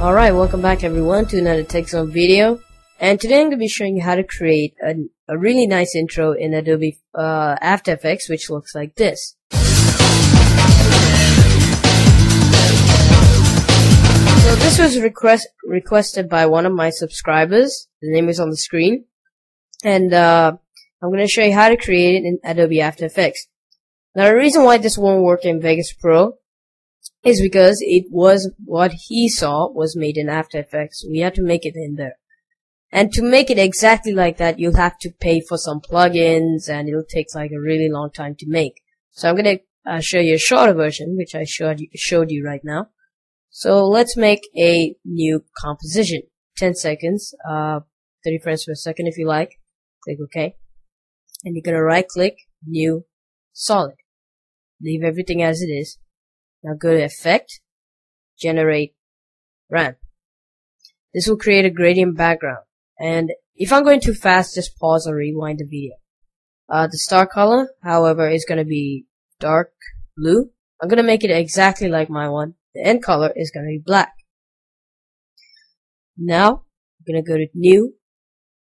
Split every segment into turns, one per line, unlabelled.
Alright, welcome back everyone to another TechZone video. And today I'm going to be showing you how to create a, a really nice intro in Adobe uh, After Effects which looks like this. So this was request requested by one of my subscribers. The name is on the screen. And uh, I'm going to show you how to create it in Adobe After Effects. Now the reason why this won't work in Vegas Pro is because it was what he saw was made in After Effects. We had to make it in there. And to make it exactly like that, you'll have to pay for some plugins and it'll take like a really long time to make. So I'm gonna uh, show you a shorter version, which I showed you, showed you right now. So let's make a new composition. 10 seconds, uh, 30 frames per second if you like. Click OK. And you're gonna right click, new, solid. Leave everything as it is now go to Effect, Generate Ramp. This will create a gradient background. And if I'm going too fast, just pause or rewind the video. Uh, the star color, however, is going to be dark blue. I'm going to make it exactly like my one. The end color is going to be black. Now, I'm going to go to New,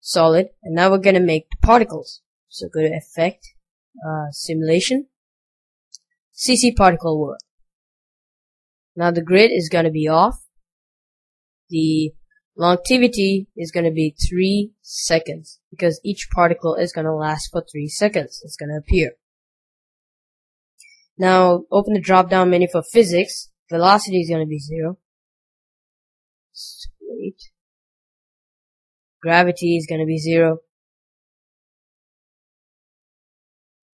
Solid, and now we're going to make the particles. So go to Effect, uh, Simulation, CC Particle World. Now the grid is going to be off. The longevity is going to be 3 seconds because each particle is going to last for 3 seconds. It's going to appear. Now open the drop down menu for physics. Velocity is going to be 0. Wait. Gravity is going to be 0.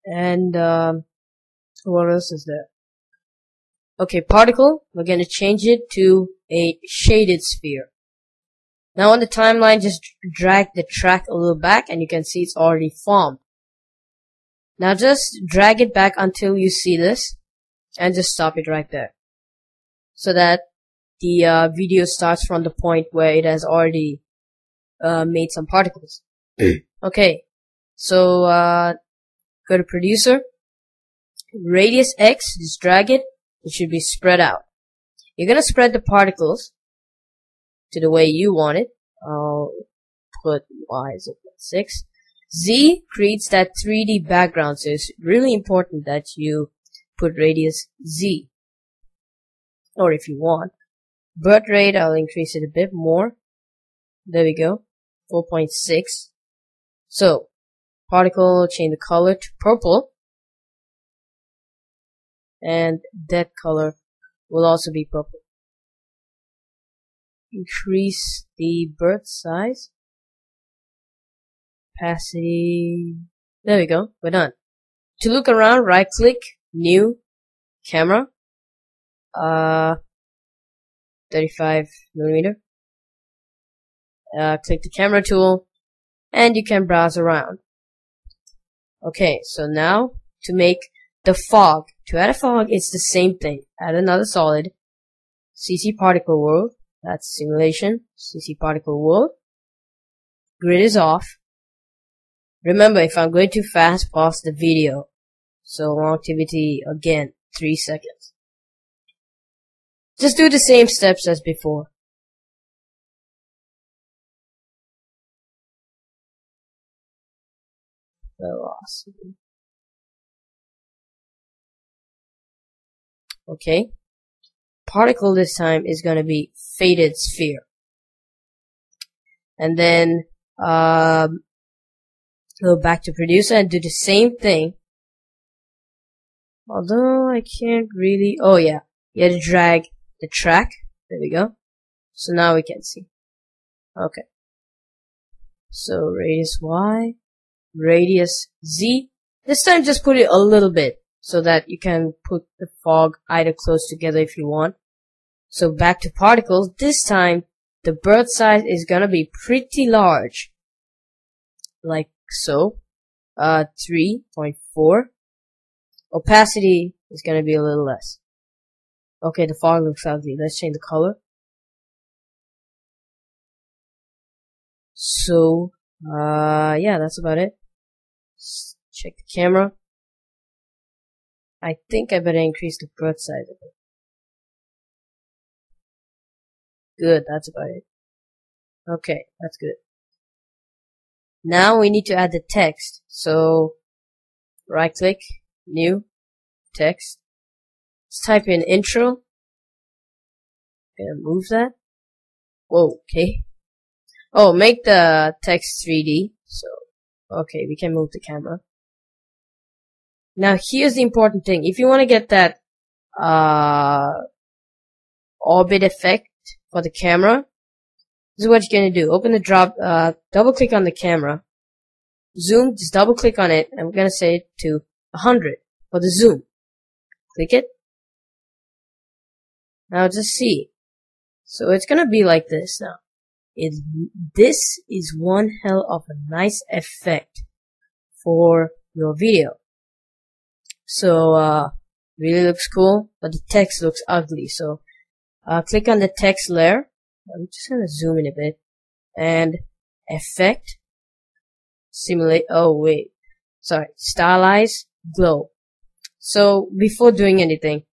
And um, what else is there? Okay, particle, we're going to change it to a shaded sphere. Now on the timeline, just drag the track a little back and you can see it's already formed. Now just drag it back until you see this and just stop it right there. So that the uh, video starts from the point where it has already uh, made some particles. okay, so uh, go to producer, radius X, just drag it it should be spread out. You're gonna spread the particles to the way you want it. I'll put Y is equal to 6. Z creates that 3D background, so it's really important that you put radius Z. Or if you want. Birth rate, I'll increase it a bit more. There we go. 4.6. So, particle, change the color to purple and that color will also be purple. Increase the birth size. Opacity. There we go. We're done. To look around, right click, new, camera, uh, 35 millimeter. Uh, click the camera tool, and you can browse around. Okay, so now to make the fog. To add a fog, it's the same thing. Add another solid. CC particle world. That's simulation. CC particle world. Grid is off. Remember, if I'm going too fast, pause the video. So longevity, again, 3 seconds. Just do the same steps as before. Velocity. Okay? Particle this time is going to be faded sphere. And then, um, go back to producer and do the same thing. Although I can't really, oh yeah, you have to drag the track. There we go. So now we can see. Okay. So radius Y, radius Z. This time just put it a little bit so that you can put the fog either close together if you want. So back to particles, this time the birth size is gonna be pretty large. Like so. Uh, 3.4. Opacity is gonna be a little less. Okay, the fog looks ugly. Let's change the color. So, uh, yeah, that's about it. check the camera. I think I better increase the birth size of it. good. That's about it. Okay, that's good. Now we need to add the text. So, right click, new, text. Let's type in intro. And move that. Whoa, okay. Oh, make the text 3D. So, okay, we can move the camera. Now here's the important thing. If you want to get that, uh, orbit effect for the camera, this is what you're going to do. Open the drop, uh, double click on the camera. Zoom, just double click on it, and we're going to say it to 100 for the zoom. Click it. Now just see. So it's going to be like this now. It, this is one hell of a nice effect for your video. So, uh, really looks cool, but the text looks ugly. So, uh, click on the text layer. I'm just gonna zoom in a bit. And effect. Simulate oh wait. Sorry stylize glow. So before doing anything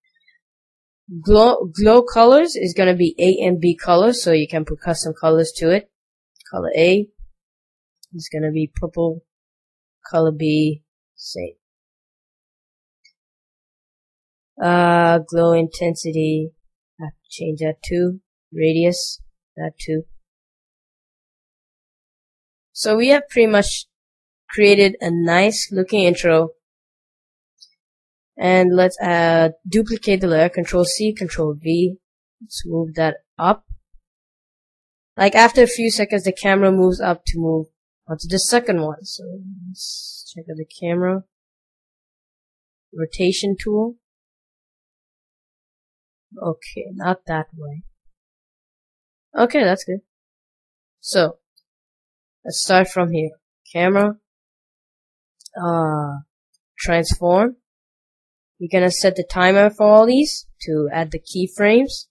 glow glow colors is gonna be A and B colors so you can put custom colors to it. Color A is gonna be purple. Color B same uh glow intensity I have to change that to radius that too. So we have pretty much created a nice looking intro. And let's uh, duplicate the layer, control C, control V. Let's move that up. Like after a few seconds, the camera moves up to move onto the second one. So let's check out the camera. Rotation tool. Okay, not that way. Okay, that's good. So, let's start from here. Camera, uh, transform. You're gonna set the timer for all these to add the keyframes.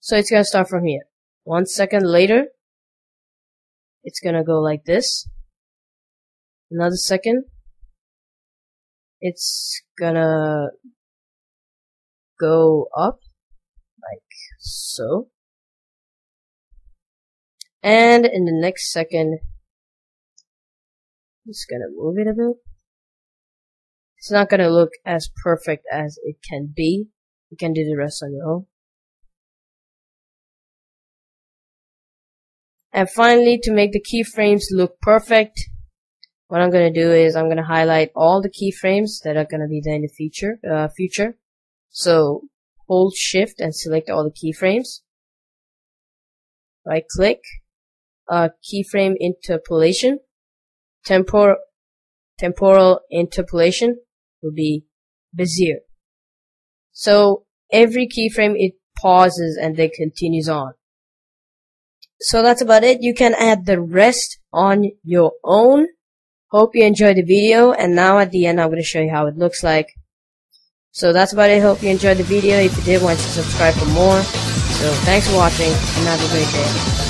So it's gonna start from here. One second later, it's gonna go like this. Another second, it's gonna go up like so. And in the next second, I'm just gonna move it a bit. It's not gonna look as perfect as it can be. You can do the rest on your own. And finally, to make the keyframes look perfect, what I'm gonna do is I'm gonna highlight all the keyframes that are gonna be there in the future. Uh, future. So hold shift and select all the keyframes. Right click, uh, keyframe interpolation, Tempor temporal interpolation will be Bezier. So every keyframe it pauses and then continues on. So that's about it. You can add the rest on your own. Hope you enjoyed the video and now at the end I'm going to show you how it looks like. So that's about it. Hope you enjoyed the video. If you did, want don't subscribe for more. So thanks for watching and have a great day.